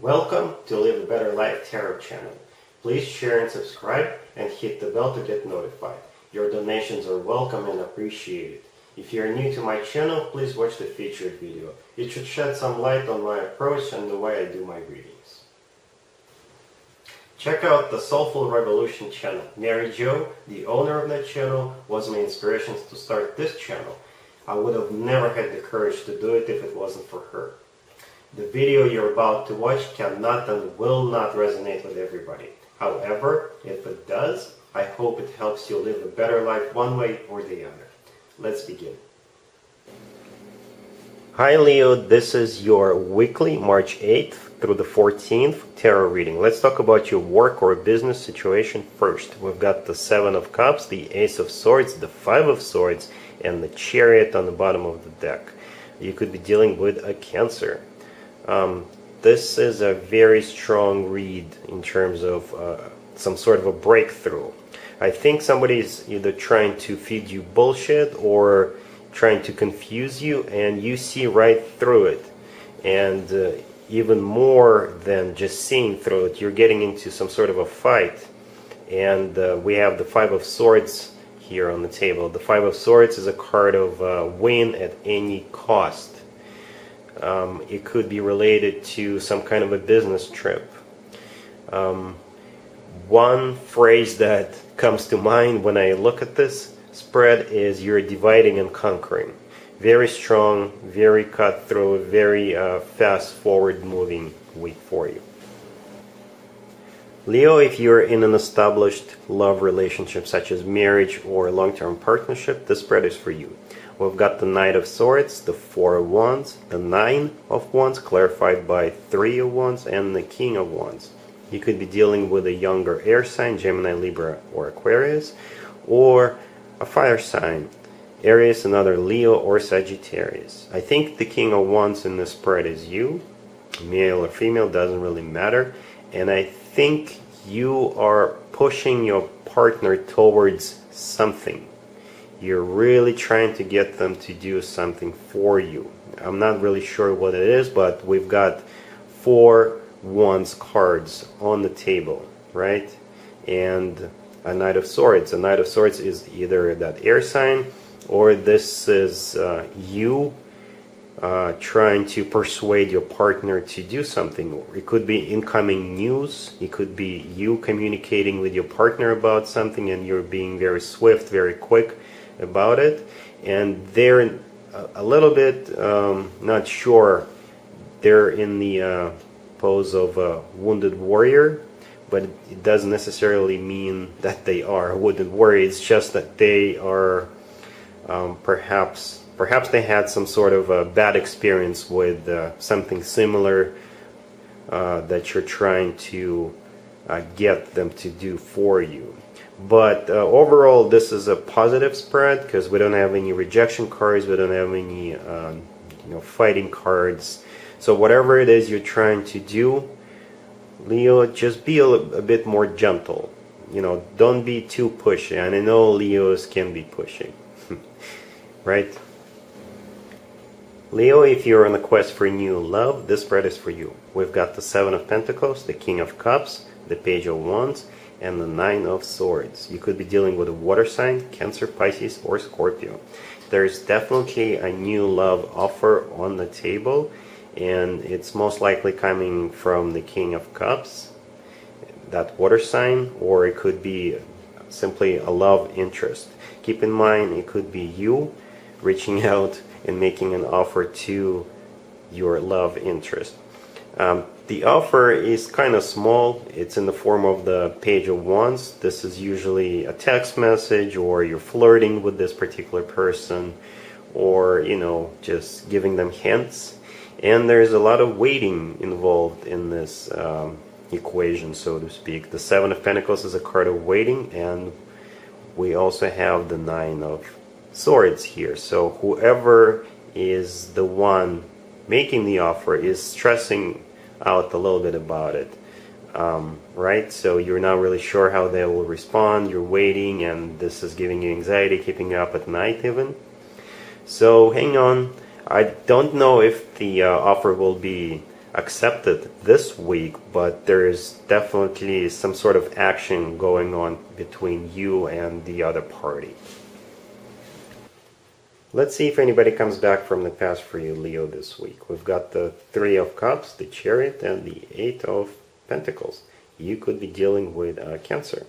Welcome to Live a Better Life Tarot channel. Please share and subscribe and hit the bell to get notified. Your donations are welcome and appreciated. If you are new to my channel, please watch the featured video. It should shed some light on my approach and the way I do my readings. Check out the Soulful Revolution channel. Mary Jo, the owner of that channel, was my inspiration to start this channel. I would have never had the courage to do it if it wasn't for her. The video you're about to watch cannot and will not resonate with everybody. However, if it does, I hope it helps you live a better life one way or the other. Let's begin. Hi Leo, this is your weekly March 8th through the 14th tarot reading. Let's talk about your work or business situation first. We've got the Seven of Cups, the Ace of Swords, the Five of Swords, and the Chariot on the bottom of the deck. You could be dealing with a Cancer. Um, this is a very strong read in terms of uh, some sort of a breakthrough. I think somebody's either trying to feed you bullshit or trying to confuse you, and you see right through it. And uh, even more than just seeing through it, you're getting into some sort of a fight. And uh, we have the Five of Swords here on the table. The Five of Swords is a card of uh, win at any cost. Um, it could be related to some kind of a business trip. Um, one phrase that comes to mind when I look at this spread is you're dividing and conquering. Very strong, very cutthroat, very uh, fast forward moving week for you. Leo, if you're in an established love relationship such as marriage or long-term partnership, this spread is for you. We've got the Knight of Swords, the Four of Wands, the Nine of Wands, clarified by Three of Wands, and the King of Wands. You could be dealing with a younger air sign, Gemini, Libra, or Aquarius, or a fire sign, Aries, another Leo, or Sagittarius. I think the King of Wands in this spread is you, male or female, doesn't really matter. And I think you are pushing your partner towards something you're really trying to get them to do something for you. I'm not really sure what it is, but we've got four wands cards on the table, right? And a Knight of Swords. A Knight of Swords is either that air sign or this is uh, you uh, trying to persuade your partner to do something. It could be incoming news. It could be you communicating with your partner about something and you're being very swift, very quick about it, and they're a little bit um, not sure. They're in the uh, pose of a wounded warrior, but it doesn't necessarily mean that they are a wounded warrior. It's just that they are um, perhaps perhaps they had some sort of a bad experience with uh, something similar uh, that you're trying to uh, get them to do for you. But uh, overall, this is a positive spread because we don't have any rejection cards, we don't have any um, you know fighting cards. So whatever it is you're trying to do, Leo, just be a, a bit more gentle. You know, don't be too pushy. And I know Leos can be pushy, right? Leo, if you're on a quest for new love, this spread is for you. We've got the Seven of Pentacles, the King of Cups, the Page of Wands, and the Nine of Swords. You could be dealing with a water sign, Cancer, Pisces, or Scorpio. There's definitely a new love offer on the table, and it's most likely coming from the King of Cups, that water sign, or it could be simply a love interest. Keep in mind, it could be you reaching out and making an offer to your love interest. Um, the offer is kind of small. It's in the form of the page of wands. This is usually a text message or you're flirting with this particular person or, you know, just giving them hints. And there's a lot of waiting involved in this um, equation, so to speak. The Seven of Pentacles is a card of waiting and we also have the Nine of Swords here. So whoever is the one making the offer is stressing out a little bit about it. Um, right? So you're not really sure how they will respond. You're waiting, and this is giving you anxiety, keeping you up at night, even. So hang on. I don't know if the uh, offer will be accepted this week, but there is definitely some sort of action going on between you and the other party. Let's see if anybody comes back from the past for you, Leo, this week. We've got the Three of Cups, the Chariot, and the Eight of Pentacles. You could be dealing with uh, Cancer.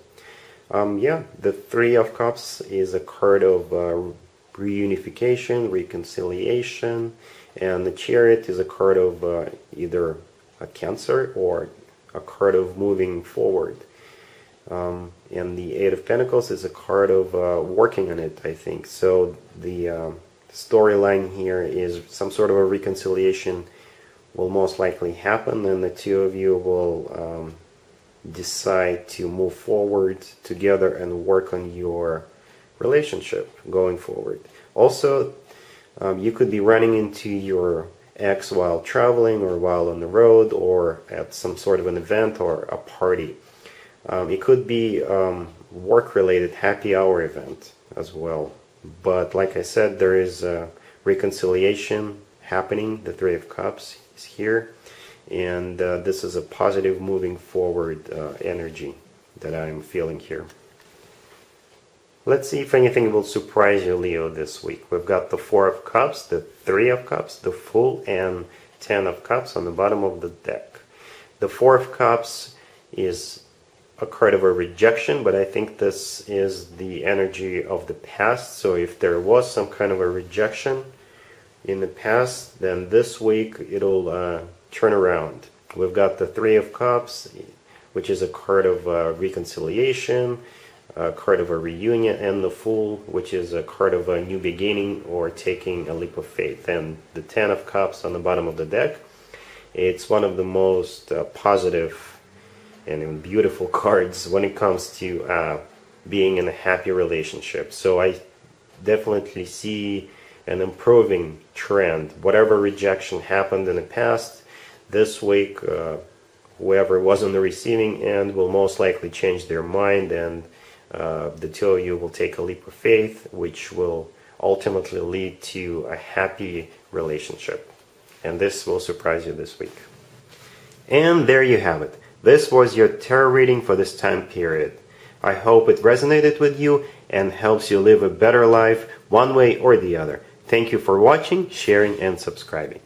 Um, yeah, the Three of Cups is a card of uh, reunification, reconciliation, and the Chariot is a card of uh, either a Cancer or a card of moving forward. Um, and the Eight of Pentacles is a card of uh, working on it, I think. So the uh, storyline here is some sort of a reconciliation will most likely happen, and the two of you will um, decide to move forward together and work on your relationship going forward. Also, um, you could be running into your ex while traveling or while on the road or at some sort of an event or a party. Um, it could be um, work-related happy hour event as well. But like I said, there is a reconciliation happening. The Three of Cups is here. And uh, this is a positive moving forward uh, energy that I'm feeling here. Let's see if anything will surprise you, Leo, this week. We've got the Four of Cups, the Three of Cups, the Fool, and Ten of Cups on the bottom of the deck. The Four of Cups is a card of a rejection, but I think this is the energy of the past. So if there was some kind of a rejection in the past, then this week it'll uh, turn around. We've got the Three of Cups, which is a card of uh, reconciliation, a card of a reunion, and the Fool, which is a card of a new beginning or taking a leap of faith. And the Ten of Cups on the bottom of the deck, it's one of the most uh, positive and beautiful cards when it comes to uh, being in a happy relationship. So I definitely see an improving trend. Whatever rejection happened in the past, this week, uh, whoever was on the receiving end will most likely change their mind, and uh, the two of you will take a leap of faith, which will ultimately lead to a happy relationship. And this will surprise you this week. And there you have it. This was your tarot reading for this time period. I hope it resonated with you and helps you live a better life one way or the other. Thank you for watching, sharing, and subscribing.